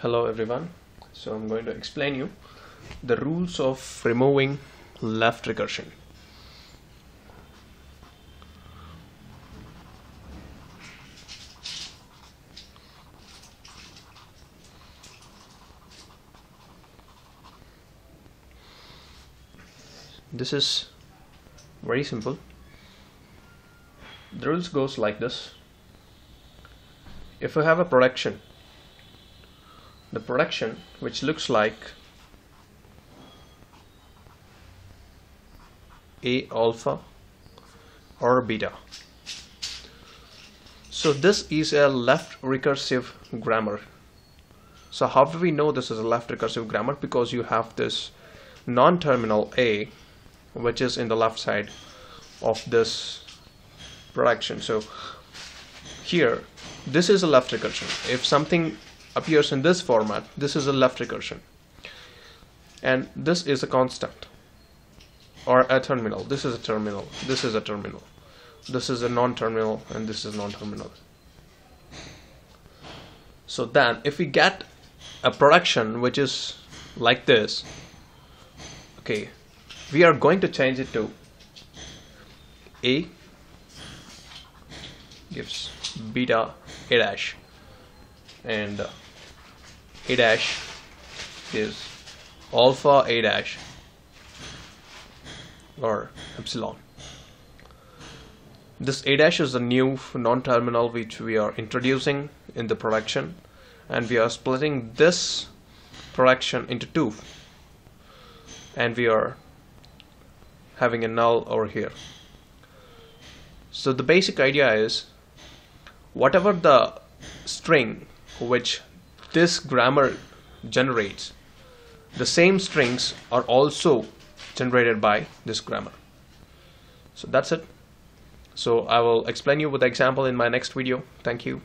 Hello everyone. So I'm going to explain you the rules of removing left recursion. This is very simple. The rules goes like this. If you have a production the production which looks like A alpha or beta. So this is a left recursive grammar. So how do we know this is a left recursive grammar? Because you have this non-terminal A which is in the left side of this production. So here this is a left recursion. If something appears in this format, this is a left recursion. And this is a constant or a terminal. This is a terminal. This is a terminal. This is a non-terminal and this is non-terminal. So then if we get a production which is like this, okay, we are going to change it to A gives beta A dash and uh, a dash is alpha A dash or epsilon. This A dash is a new non-terminal which we are introducing in the production and we are splitting this production into two and we are having a null over here. So the basic idea is whatever the string which this grammar generates, the same strings are also generated by this grammar. So that's it. So I will explain you with the example in my next video. Thank you.